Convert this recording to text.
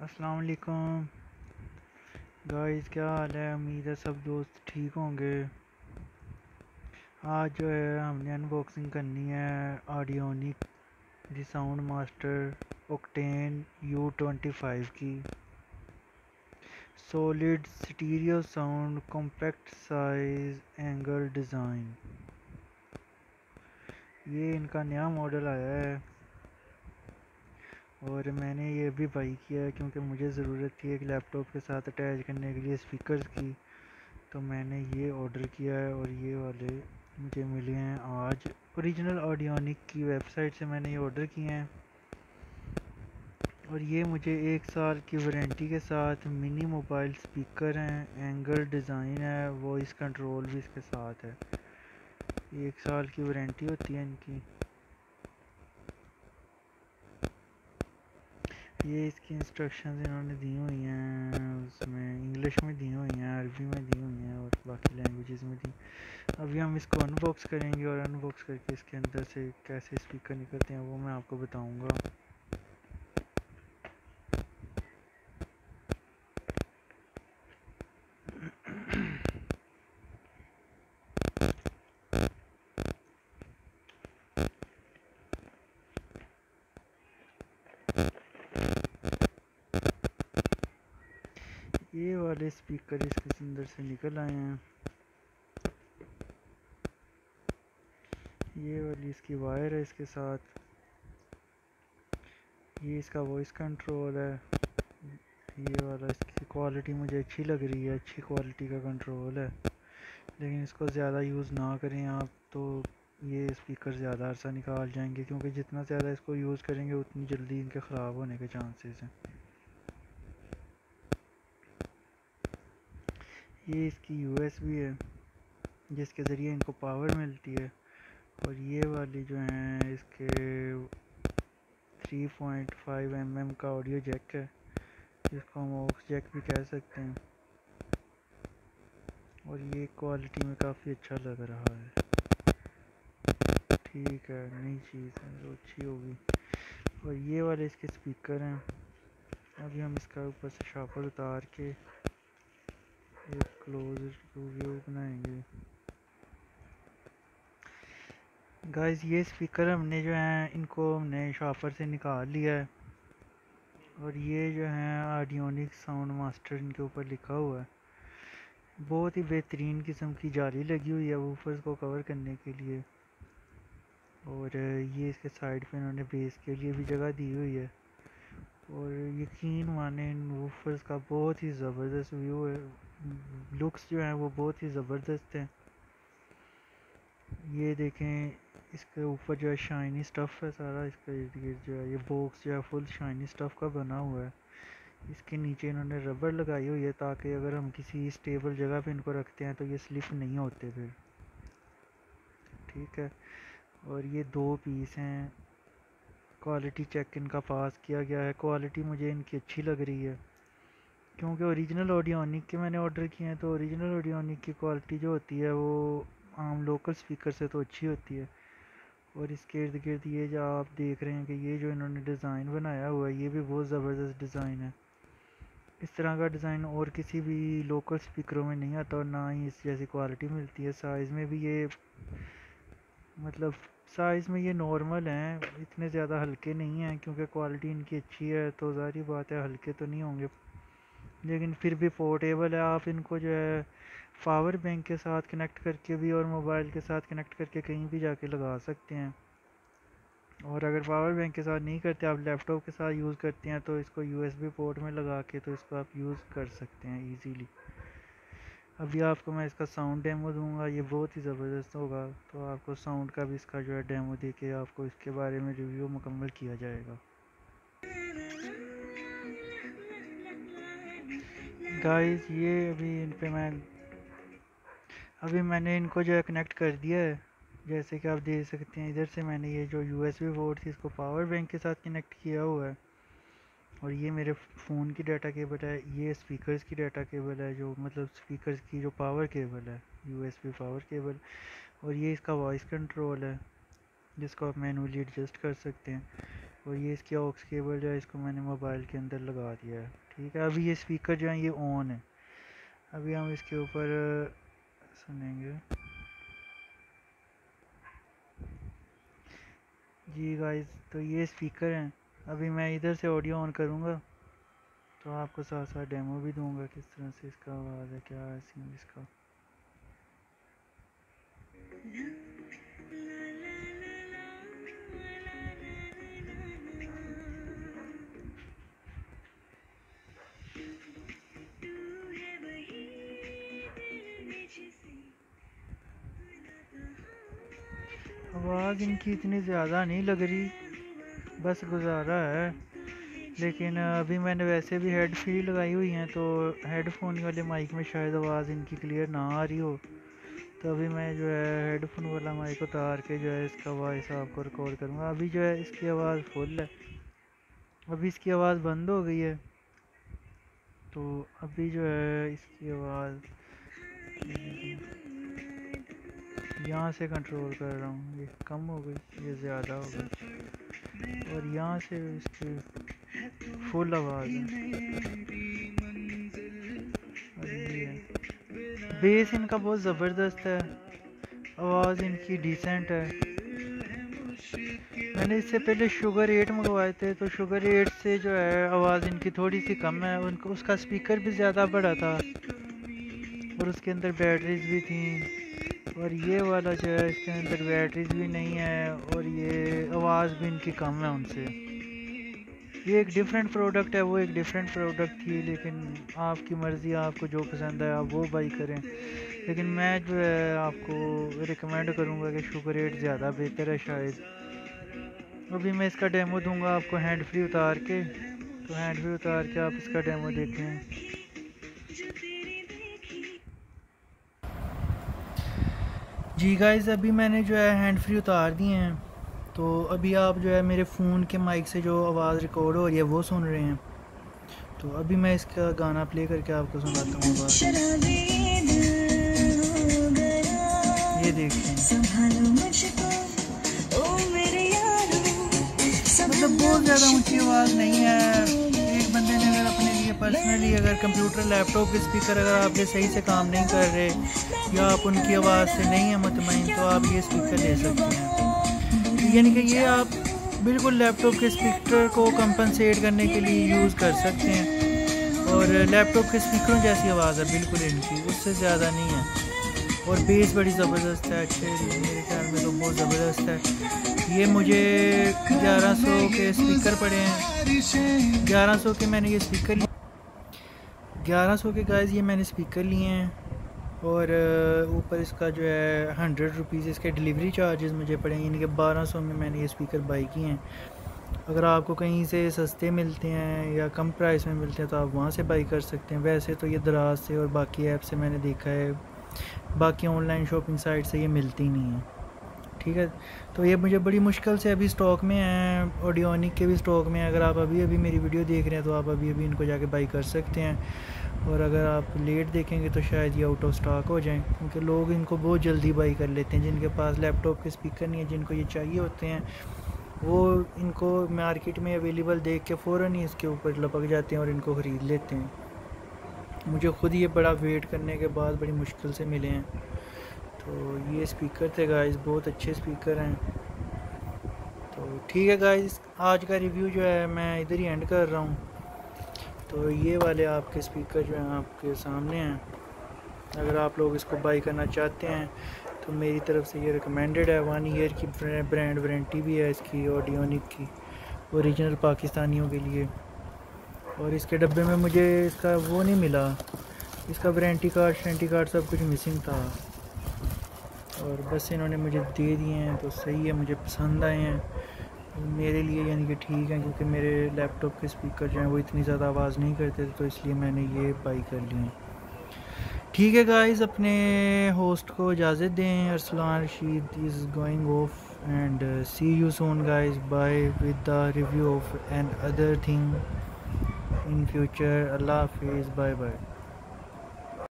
अस्सलाम वालेकुम गाइस क्या हाल है? उम्मीद है सब दोस्त ठीक होंगे। आज जो है, हमने अनबॉक्सिंग करनी है Audionic the sound master octane U twenty five की। Solid stereo sound compact size angle design ये इनका नया मॉडल आया है। और मैंने ये भी बाई किया क्योंकि मुझे ज़रूरत थी एक लैपटॉप के साथ अटैच करने के लिए स्पीकर्स की। तो मैंने ये ऑर्डर किया है और ये वाले मुझे मिले हैं आज। ओरिजिनल ऑडियोनिक की वेबसाइट से मैंने ये ऑर्डर किए हैं। और ये मुझे एक साल की वारंटी के साथ मिनी मोबाइल स्पीकर हैं एंगल डिज़ाइन है वॉइस कंट्रोल भी इसके साथ है। एक साल की वारंटी होती है इनकी। ये इसकी इंस्ट्रक्शन इन्होंने दी हुई हैं, उसमें इंग्लिश में दी हुई हैं अरबी में दी हुई हैं और बाकी लैंग्वेजेस में दी। अभी हम इसको अनबॉक्स करेंगे और अनबॉक्स करके इसके अंदर से कैसे स्पीकर निकलते हैं वो मैं आपको बताऊँगा। ये वाले स्पीकर इसके अंदर से निकल आए हैं। ये वाली इसकी वायर है इसके साथ। ये इसका वॉइस कंट्रोल है। ये वाला इसकी क्वालिटी मुझे अच्छी लग रही है, अच्छी क्वालिटी का कंट्रोल है। लेकिन इसको ज़्यादा यूज़ ना करें आप तो ये स्पीकर ज़्यादा अरसा निकाल जाएँगे, क्योंकि जितना ज़्यादा इसको यूज़ करेंगे, उतनी जल्दी इनके ख़राब होने के चांसेस हैं। ये इसकी यूएसबी है, जिसके ज़रिए इनको पावर मिलती है। और ये वाली जो है, इसके 3.5 पॉइंट mm का ऑडियो जैक है, जिसको हम ऑक्स जैक भी कह सकते हैं। और ये क्वालिटी में काफ़ी अच्छा लग रहा है। ठीक है, नई चीज़ है तो अच्छी होगी। और ये वाले इसके स्पीकर हैं। अभी हम इसका ऊपर से शापर उतार के एक क्लोज रिव्यू बनाएँगे गाइस ये स्पीकर हमने जो है, इनको हमने शॉपर से निकाल लिया है। और ये जो है आडियोनिक साउंड मास्टर इनके ऊपर लिखा हुआ है। बहुत ही बेहतरीन किस्म की जाली लगी हुई है वूफर्स को कवर करने के लिए। और ये इसके साइड पे इन्होंने बेस के लिए भी जगह दी हुई है। और यकीन माने वूफर्स का बहुत ही ज़बरदस्त व्यू है। लुक्स जो हैं वो बहुत ही ज़बरदस्त हैं। ये देखें, इसके ऊपर जो है शाइनी स्टफ़ है सारा, इसका इर्द गिर्द जो है, ये बॉक्स जो है फुल शाइनी स्टफ़ का बना हुआ है। इसके नीचे इन्होंने रबर लगाई हुई है ताकि अगर हम किसी स्टेबल जगह पे इनको रखते हैं तो ये स्लिप नहीं होते फिर। ठीक है? और ये दो पीस हैं। क्वालिटी चेक इनका पास किया गया है। क्वालिटी मुझे इनकी अच्छी लग रही है। क्योंकि ओरिजिनल ऑडियोनिक के मैंने ऑर्डर किए हैं तो ओरिजिनल ऑडियोनिक की क्वालिटी जो होती है, वो आम लोकल स्पीकर से तो अच्छी होती है। और इसके इर्द गिर्द ये जो आप देख रहे हैं कि ये जो इन्होंने डिज़ाइन बनाया हुआ है, ये भी बहुत ज़बरदस्त डिज़ाइन है। इस तरह का डिज़ाइन और किसी भी लोकल स्पीकरों में नहीं आता और ना ही इस जैसी क्वालिटी मिलती है। साइज़ में भी ये मतलब साइज़ में ये नॉर्मल हैं, इतने ज़्यादा हल्के नहीं हैं क्योंकि क्वालिटी इनकी अच्छी है तो ज़ाहिर बात है हल्के तो नहीं होंगे। लेकिन फिर भी पोर्टेबल है, आप इनको जो है पावर बैंक के साथ कनेक्ट करके भी और मोबाइल के साथ कनेक्ट करके कहीं भी जाके लगा सकते हैं। और अगर पावर बैंक के साथ नहीं करते, आप लैपटॉप के साथ यूज़ करते हैं तो इसको यूएसबी पोर्ट में लगा के तो इसको आप यूज़ कर सकते हैं इजीली अभी आपको मैं इसका साउंड डेमो दूँगा, ये बहुत ही ज़बरदस्त होगा। तो आपको साउंड का भी इसका जो है डेमो दे के आपको इसके बारे में रिव्यू मुकम्मल किया जाएगा। गाइस ये अभी इन पे मैं, अभी मैंने इनको जो है कनेक्ट कर दिया है। जैसे कि आप देख सकते हैं, इधर से मैंने ये जो यू एस बी बोर्ड थी, इसको पावर बैंक के साथ कनेक्ट किया हुआ है। और ये मेरे फ़ोन की डाटा केबल है, ये स्पीकर्स की डाटा केबल है जो मतलब स्पीकर्स की जो पावर केबल है U S B power cable, और ये इसका वॉइस कंट्रोल है, जिसको आप मैनुअली एडजस्ट कर सकते हैं, और ये इसकी ऑक्स केबल जो है, इसको मैंने मोबाइल के अंदर लगा दिया है, ठीक है? अभी ये स्पीकर जो है, ये ऑन है। अभी हम इसके ऊपर सुनेंगे। जी गाइस तो ये स्पीकर हैं। अभी मैं इधर से ऑडियो ऑन करूँगा तो आपको साथ साथ डेमो भी दूँगा किस तरह से इसका आवाज़ है, क्या है सीन इसका। आवाज़ इनकी इतनी ज़्यादा नहीं लग रही। बस गुजारा है। लेकिन अभी मैंने वैसे भी हेड फ्री लगाई हुई हैं तो हेडफोन वाले माइक में शायद आवाज़ इनकी क्लियर ना आ रही हो। तो अभी मैं जो है हेडफोन वाला माइक उतार के जो है, इसका वॉइस आपको रिकॉर्ड करूँगा। अभी जो है, इसकी आवाज़ फुल है। अभी इसकी आवाज़ बंद हो गई है। तो अभी जो है, इसकी आवाज़ यहाँ से कंट्रोल कर रहा हूँ। ये कम हो गई, ये ज़्यादा हो गई। और यहाँ से इसकी फुल आवाज़ है। बेस इनका बहुत ज़बरदस्त है। आवाज़ इनकी डिसेंट है। मैंने इससे पहले शुगर एट मंगवाए थे तो शुगर एट से जो है आवाज़ इनकी थोड़ी सी कम है। उनको, उसका स्पीकर भी ज़्यादा बड़ा था। और उसके अंदर बैटरीज भी थी। और ये वाला जो है, इसके अंदर बैटरीज भी नहीं है और ये आवाज़ भी इनकी कम है उनसे। ये एक डिफरेंट प्रोडक्ट है, वो एक डिफरेंट प्रोडक्ट थी, लेकिन आपकी मर्ज़ी, आपको जो पसंद है, आप वो बाई करें। लेकिन मैं जो है, आपको रिकमेंड करूँगा कि शुगर रेट ज़्यादा बेहतर है शायद। अभी मैं इसका डेमो दूँगा आपको हैंड फ्री उतार के। तो हैंड फ्री उतार के आप इसका डेमो देखें जी गाइस अभी मैंने जो है हैंड फ्री उतार दिए हैं। तो अभी आप जो है मेरे फ़ोन के माइक से जो आवाज़ रिकॉर्ड हो रही है वो सुन रहे हैं। तो अभी मैं इसका गाना प्ले करके आपको सुनाता हूँ ये देखिए मतलब बहुत ज़्यादा ऊँची आवाज़ नहीं है। पर्सनली अगर कंप्यूटर लैपटॉप के स्पीकर अगर आपके सही से काम नहीं कर रहे, या आप उनकी आवाज़ से नहीं है मुतमिन तो आप ये स्पीकर ले सकते हैं। यानी कि ये आप बिल्कुल लैपटॉप के स्पीकर को कंपनसेट करने के लिए यूज़ कर सकते हैं। और लैपटॉप के स्पीकरों जैसी आवाज़ है, बिल्कुल इनकी, उससे ज़्यादा नहीं है। और बेस बड़ी ज़बरदस्त है, अच्छे मेरे ख्याल में तो बहुत ज़बरदस्त है। ये मुझे 1100 के स्पीकर पड़े हैं। 1100 के मैंने ये स्पीकर लिए 1100 के गाइस ये मैंने स्पीकर लिए हैं और ऊपर इसका जो है हंड्रेड रुपीज़ इसके डिलीवरी चार्जेस मुझे पड़े यानी कि 1200 में मैंने ये स्पीकर बाई किए हैं। अगर आपको कहीं से सस्ते मिलते हैं या कम प्राइस में मिलते हैं तो आप वहाँ से बाई कर सकते हैं। वैसे तो ये दराज से और बाकी ऐप से मैंने देखा है, बाकी ऑनलाइन शॉपिंग साइट से ये मिलती नहीं है। ठीक है? तो ये मुझे बड़ी मुश्किल से अभी स्टॉक में हैं ऑडियोनिक के भी स्टॉक में अगर आप अभी अभी मेरी वीडियो देख रहे हैं तो आप अभी अभी इनको जाके बाई कर सकते हैं। और अगर आप लेट देखेंगे तो शायद ये आउट ऑफ़ स्टॉक हो जाएँ, क्योंकि लोग इनको बहुत जल्दी बाई कर लेते हैं। जिनके पास लैपटॉप के स्पीकर नहीं है, जिनको ये चाहिए होते हैं, वो इनको मार्केट में अवेलेबल देख के फ़ौर ही इसके ऊपर लपक जाते हैं और इनको ख़रीद लेते हैं। मुझे ख़ुद ये बड़ा वेट करने के बाद बड़ी मुश्किल से मिले हैं। तो ये स्पीकर थे गाइस बहुत अच्छे स्पीकर हैं। तो ठीक है गाइस आज का रिव्यू जो है मैं इधर ही एंड कर रहा हूँ। तो ये वाले आपके स्पीकर जो हैं, आपके सामने हैं। अगर आप लोग इसको बाई करना चाहते हैं तो मेरी तरफ़ से ये रिकमेंडेड है वन ईयर की ब्रांड वारंटी भी है इसकी ऑडियोनिक की ओरिजिनल पाकिस्तानियों के लिए। और इसके डब्बे में मुझे इसका वो नहीं मिला। इसका वारंटी कार्ड शेंटी कार्ड सब कुछ मिसिंग था। और बस इन्होंने मुझे दे दिए हैं तो सही है, मुझे पसंद आए हैं। मेरे लिए यानी कि ठीक है, क्योंकि मेरे लैपटॉप के स्पीकर जो हैं, वो इतनी ज़्यादा आवाज़ नहीं करते तो इसलिए मैंने ये बाई कर लिए ठीक है गाइस अपने होस्ट को इजाज़त दें। Arsalan Rashid is going off and see you soon guys bye with the review of another thing in future Allah hafiz, bye bye.